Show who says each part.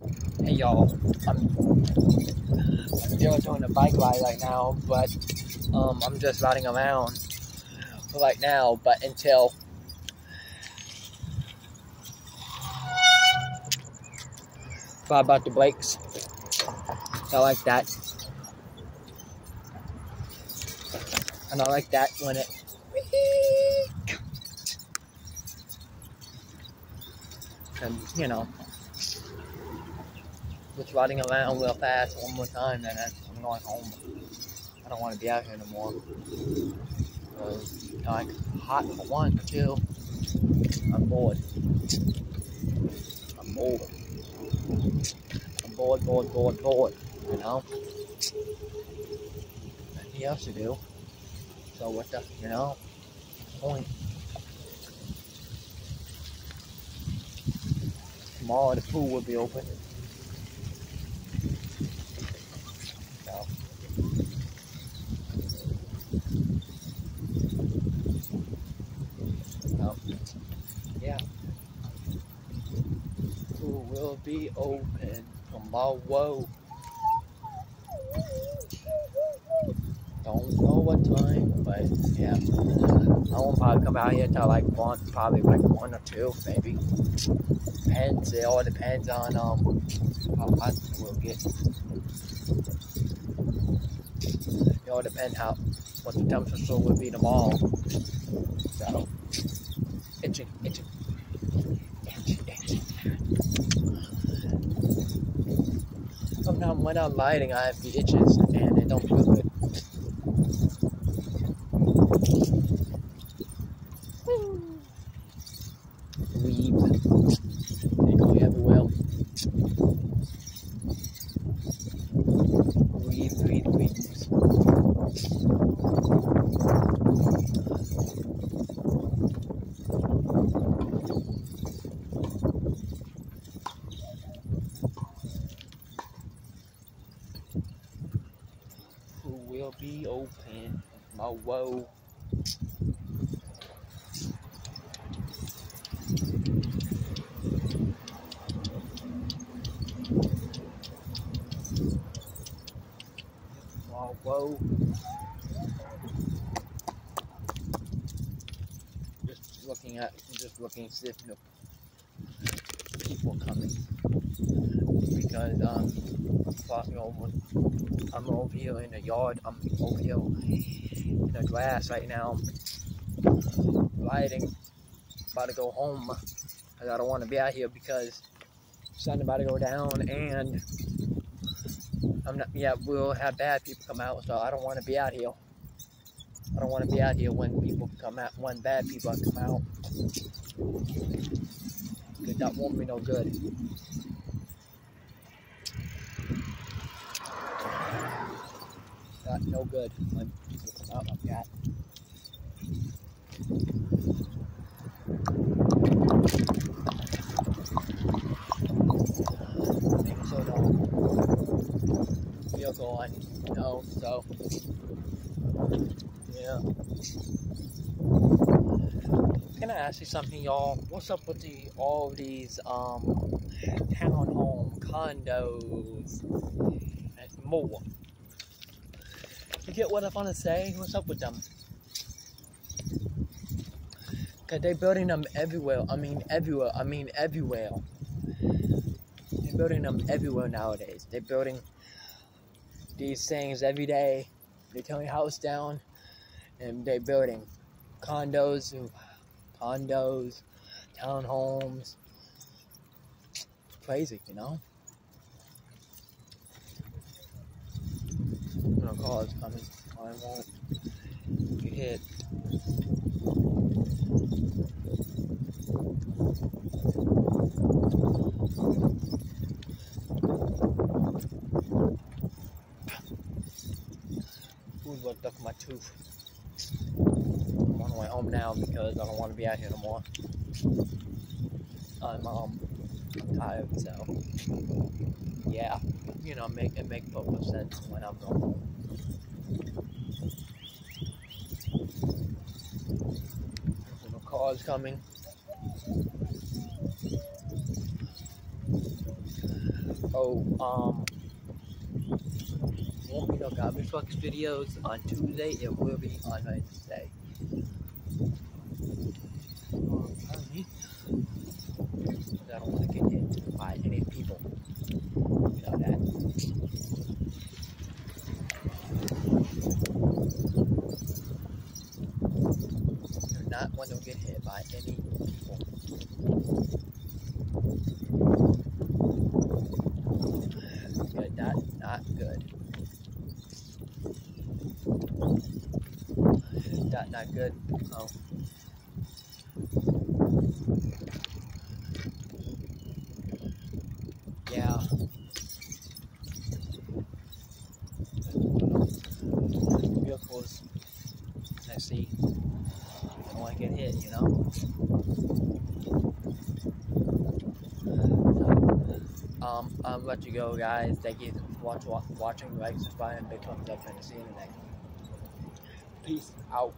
Speaker 1: Hey y'all, I'm, still doing a bike ride right now, but um, I'm just riding around right now, but until Thought about the brakes. I like that. And I like that when it and you know just riding around real fast one more time and then I'm going home. I don't want to be out here anymore. You like hot for one, for two. I'm bored. I'm bored. I'm bored, bored, bored, bored. You know? Nothing else to do. So what the, you know? Point. Tomorrow the pool will be open. So. So, yeah. Pool will be open tomorrow. Don't know what time, but yeah. I won't probably come out here till like one, probably like one or two, maybe. Depends. It all depends on um how hot we'll get. It all depends how what the temperature will be tomorrow. So itching, itching, itching, itching. Sometimes when I'm lighting, I have the itches and it don't feel good. Weeds. They go everywhere. Weeds, weeds, weeds. Who will be open tomorrow? Tomorrow. Just looking at, just looking no people coming because um, you know, I'm over here in the yard. I'm over here in the grass right now, riding. About to go home. I don't want to be out here because sun's about to go down and I'm not. Yeah, we'll have bad people come out, so I don't want to be out here. I don't want to be out here when people come out, when bad people come out. Because that won't be no good. That's no good when people come out like that. So feel going, you know, so yeah. I ask you something, y'all? What's up with the all these um townhome condos and more? You get what I'm gonna say? What's up with them? Cause they building them everywhere. I mean everywhere. I mean everywhere. They're building them everywhere nowadays. They're building these things every day. They're tearing house down and they're building condos, condos, townhomes. It's Crazy, you know. You know, cars coming. I won't get hit. Food worked up my tooth. I'm on my way home now because I don't want to be out here no more. I'm um tired, so yeah, you know, make it make total sense when I'm going home. There's no cars coming. Oh, um, won't be no garbage box videos on Tuesday. It will be on Wednesday. I don't want to get hit by any people. Not want to get hit by any people. Not not good. Not not good. Oh. Yeah. Vehicles. I see. I don't want to get hit, you know. Um, I'm let you go, guys. Thank you for watch, wa- watching, like, subscribe, and big thumbs up, and see you in the next. Peace out.